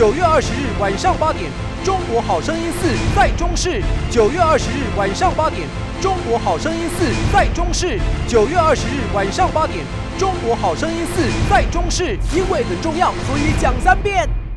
九月二十日晚上八点中国好声音四在中视。九月二十日晚上八点中国好声音四在中视。九月二十日晚上八点中国好声音四在中视。因为很重要所以讲三遍。